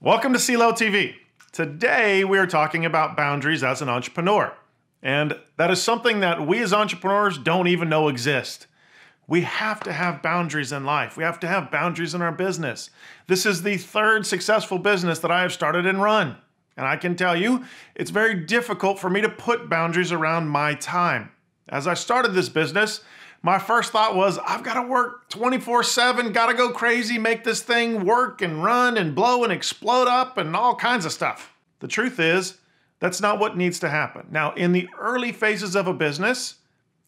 Welcome to CLo TV. Today we are talking about boundaries as an entrepreneur. And that is something that we as entrepreneurs don't even know exist. We have to have boundaries in life. We have to have boundaries in our business. This is the third successful business that I have started and run. And I can tell you, it's very difficult for me to put boundaries around my time. As I started this business, my first thought was, I've got to work 24 7, got to go crazy, make this thing work and run and blow and explode up and all kinds of stuff. The truth is, that's not what needs to happen. Now, in the early phases of a business,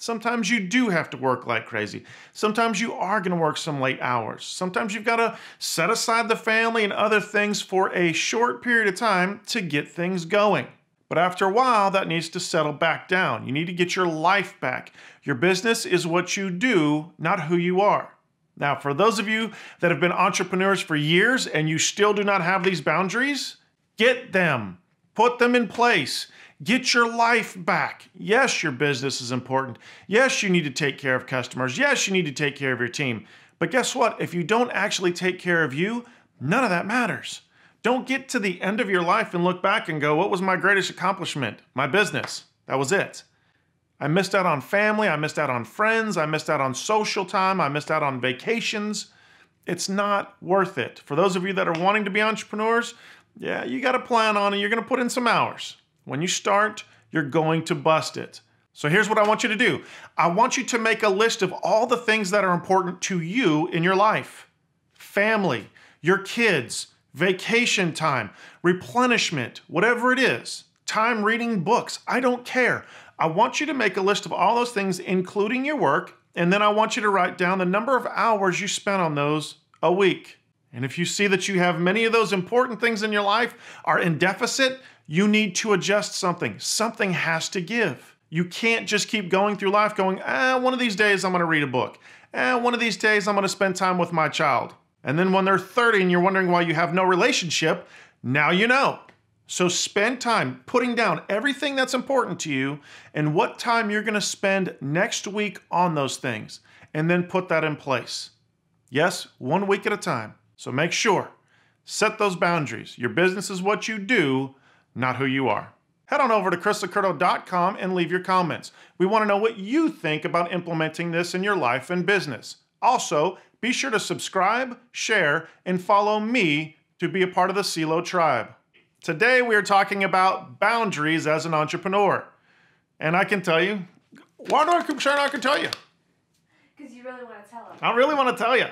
Sometimes you do have to work like crazy. Sometimes you are going to work some late hours. Sometimes you've got to set aside the family and other things for a short period of time to get things going. But after a while, that needs to settle back down. You need to get your life back. Your business is what you do, not who you are. Now, for those of you that have been entrepreneurs for years and you still do not have these boundaries, get them, put them in place. Get your life back. Yes, your business is important. Yes, you need to take care of customers. Yes, you need to take care of your team. But guess what? If you don't actually take care of you, none of that matters. Don't get to the end of your life and look back and go, what was my greatest accomplishment? My business. That was it. I missed out on family. I missed out on friends. I missed out on social time. I missed out on vacations. It's not worth it. For those of you that are wanting to be entrepreneurs, yeah, you got to plan on it. You're going to put in some hours. When you start, you're going to bust it. So here's what I want you to do I want you to make a list of all the things that are important to you in your life family, your kids, vacation time, replenishment, whatever it is, time reading books, I don't care. I want you to make a list of all those things, including your work, and then I want you to write down the number of hours you spent on those a week. And if you see that you have many of those important things in your life are in deficit, you need to adjust something. Something has to give. You can't just keep going through life going, ah, one of these days I'm gonna read a book. Ah, one of these days I'm gonna spend time with my child. And then when they're 30 and you're wondering why you have no relationship, now you know. So spend time putting down everything that's important to you and what time you're going to spend next week on those things, and then put that in place. Yes, one week at a time. So make sure, set those boundaries. Your business is what you do, not who you are. Head on over to chrislocurto.com and leave your comments. We want to know what you think about implementing this in your life and business. Also, be sure to subscribe, share, and follow me to be a part of the CLo tribe. Today we are talking about boundaries as an entrepreneur. And I can tell you, why do I keep I can tell you? Because you really want to tell them. I really want to tell you.